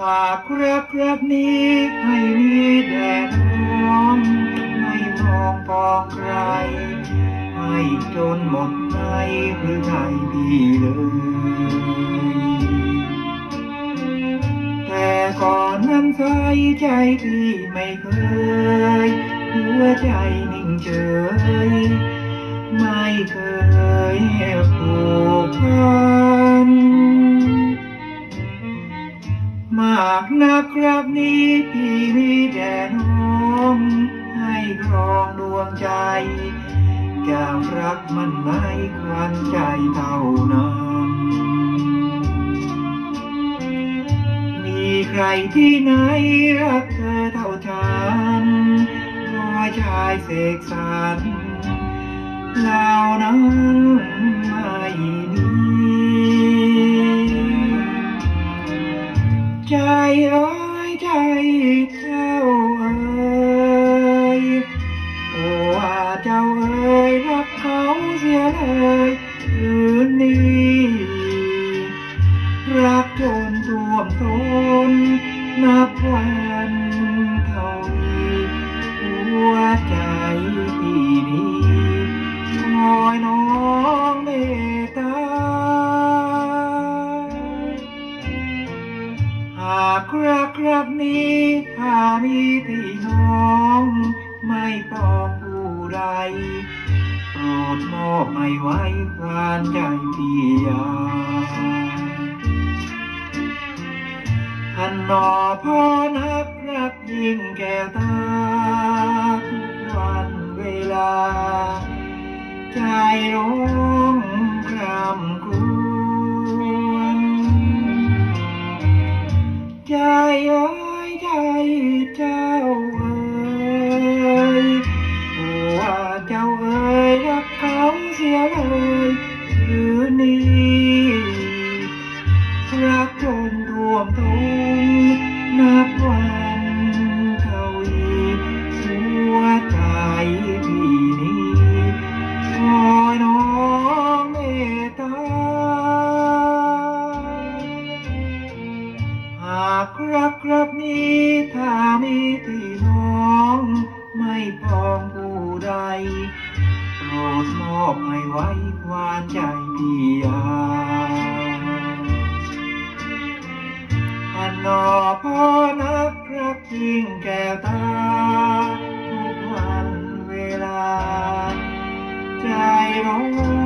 ครับนี้ให้มีแด่น้องไม่มองปองใคร ให้จนหมดใจหรือไทยดีเลย แต่ก่อนนั้นใสใจที่ไม่เคยหัวใจนิ่งเฉยไม่เคย มากนักครับนี้ที่มีแด่น้องให้ครองดวงใจจะรักมันไม่ควันใจเท่านั้นมีใครที่ไหนรักเธอเท่าฉันร้อยชายเสกสรรเหล่านั้นไม่มี วันเท่านี้หัวใจพี่นี้คอยน้องเมตตา หากรักรักนี้ถ้ามีที่น้องไม่ปองผู้ใดโปรดมอบไม่ไว้ควานใจพี่ยา ท่านอพ่อนักรักยิ่งแก้วตาทุกวันเวลา ใจร้องครำครวญใจเอ้ยใจเจ้าเอ้ยโอ้ว่าเจ้าเอ้ยรักเขาเสียเลยคืนนี้รักจนท่วมท้นากรักรักนี้ถ้ามีที่น้อง ไม่ปองผู้ใดโปรดมอบให้ไว้วานใจพี่ยาอันนอพ่อนักรักยิ่งแก้วตาทุกวันเวลา ใจร้อน